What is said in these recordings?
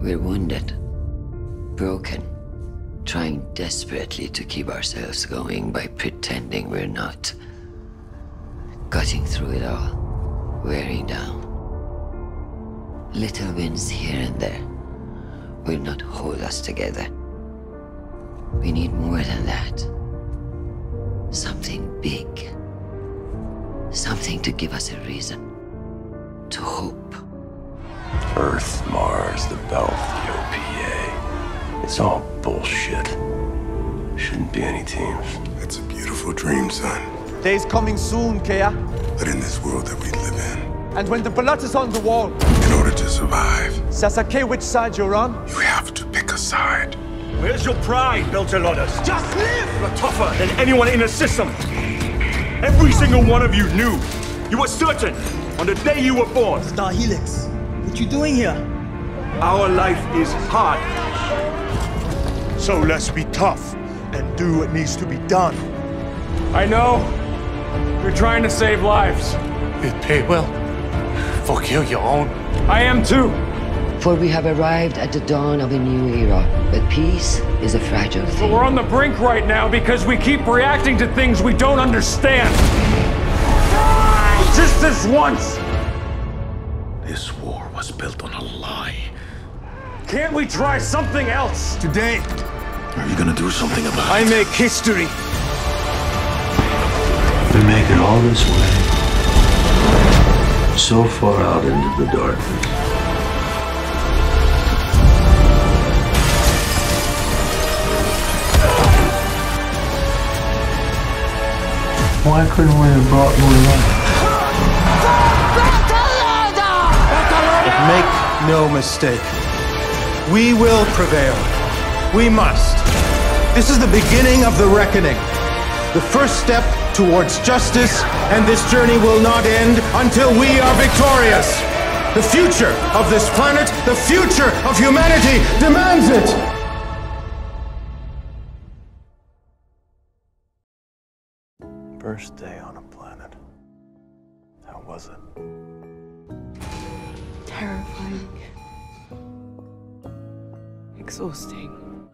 We're wounded, broken, trying desperately to keep ourselves going by pretending we're not. Cutting through it all, wearing down. Little wins here and there will not hold us together. We need more than that. Something big. Something to give us a reason. To hope. Earth, Mars, the Belt, the OPA. It's all bullshit. Shouldn't be any teams. It's a beautiful dream, son. Day's coming soon, Kea. But in this world that we live in, And when the blood is on the wall, in order to survive, Sasa ke, which side you're on? you have to pick a side. Where's your pride, Belgelonis? Just live! You're tougher than anyone in the system. Every single one of you knew. You were certain on the day you were born. Star Helix, what you doing here? Our life is hard. So let's be tough and do what needs to be done. I know. You're trying to save lives. It pay well. Fuck you, you own. I am too. For we have arrived at the dawn of a new era, but peace is a fragile thing. But thing. we're on the brink right now because we keep reacting to things we don't understand. Just this once. This war was built on a lie. Can't we try something else? Today, Are you gonna do something about I it? I make history. We make it all this way. So far out into the darkness. Why couldn't we have brought more life? Make no mistake. We will prevail. We must. This is the beginning of the reckoning. The first step towards justice, and this journey will not end until we are victorious. The future of this planet, the future of humanity demands it. First day on a planet. How was it? Terrifying. Exhausting.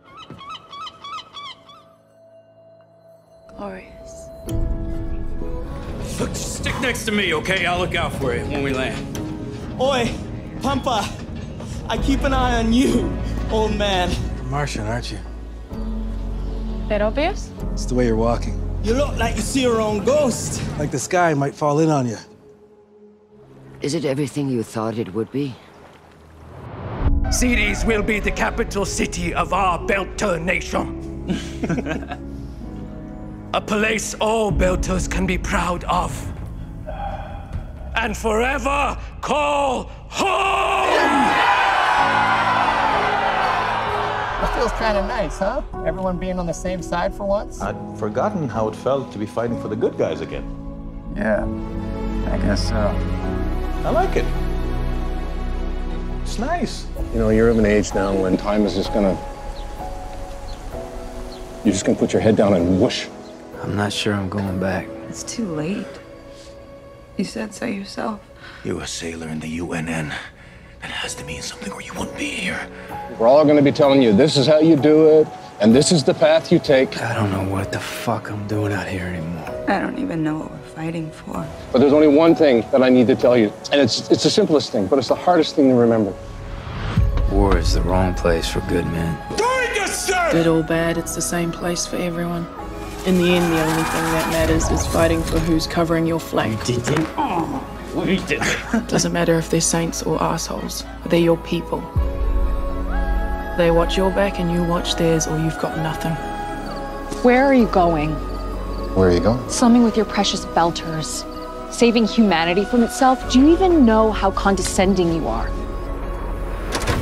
Glorious. Look, just stick next to me, okay? I'll look out for you when we land. Oi, Pampa, I keep an eye on you, old man. Martian, aren't you? That obvious? It's the way you're walking. You look like you see your own ghost. Like the sky might fall in on you. Is it everything you thought it would be? Ceres will be the capital city of our Belter nation. A place all Belters can be proud of. And forever call home! It feels kind of nice, huh? Everyone being on the same side for once? I'd forgotten how it felt to be fighting for the good guys again. Yeah, I guess so. I like it. It's nice. You know, you're of an age now when time is just gonna. You're just gonna put your head down and whoosh. I'm not sure I'm going back. It's too late. You said so yourself. You're a sailor in the UNN. That has to mean something or you wouldn't be here. We're all gonna be telling you this is how you do it, and this is the path you take. I don't know what the fuck I'm doing out here anymore. I don't even know what we're fighting for. But there's only one thing that I need to tell you, and it's it's the simplest thing, but it's the hardest thing to remember. War is the wrong place for good men. Good or bad, it's the same place for everyone. In the end, the only thing that matters is fighting for who's covering your flank. Did it? Oh, We did it. Doesn't matter if they're saints or assholes. They're your people. They watch your back and you watch theirs, or you've got nothing. Where are you going? Where are you going? Slumming with your precious belters. Saving humanity from itself? Do you even know how condescending you are?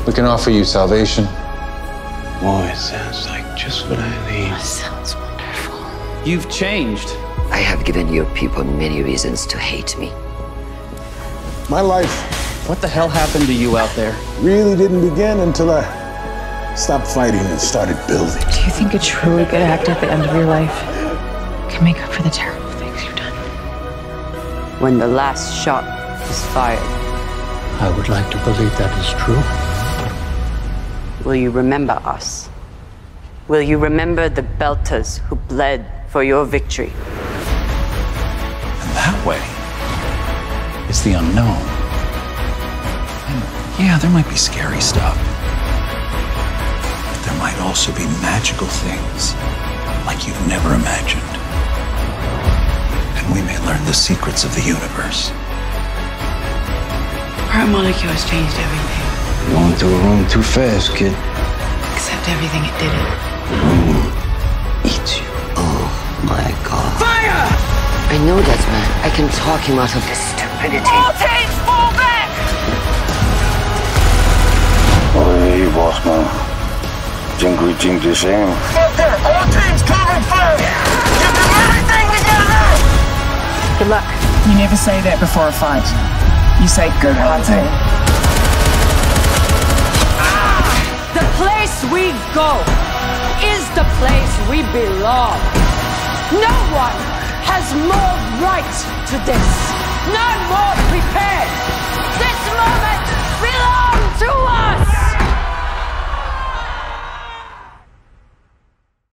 We can offer you salvation. Boy, it sounds like just what I need. Sounds wonderful. You've changed. I have given your people many reasons to hate me. My life What the hell happened to you out there? really didn't begin until I stopped fighting and started building. Do you think a truly good act at the end of your life can make up for the terrible things you've done? When the last shot is fired, I would like to believe that is true. Will you remember us? Will you remember the Belters who bled for your victory? And that way is the unknown. And yeah, there might be scary stuff. But there might also be magical things like you've never imagined. And we may learn the secrets of the universe. Our molecule has changed everything. Going through a room too fast, kid. Except everything it didn't. Eat you. Oh my god. Fire! I know that man. I can talk him out of his stupidity. All tanks fall back! Oi, bossman. Think we think the same? Fucker! All teams covering fire! Good luck. You never say that before a fight. You say good hunting. Ah! The place we go is the place we belong. No one has more right to this. None more prepared. This moment belongs.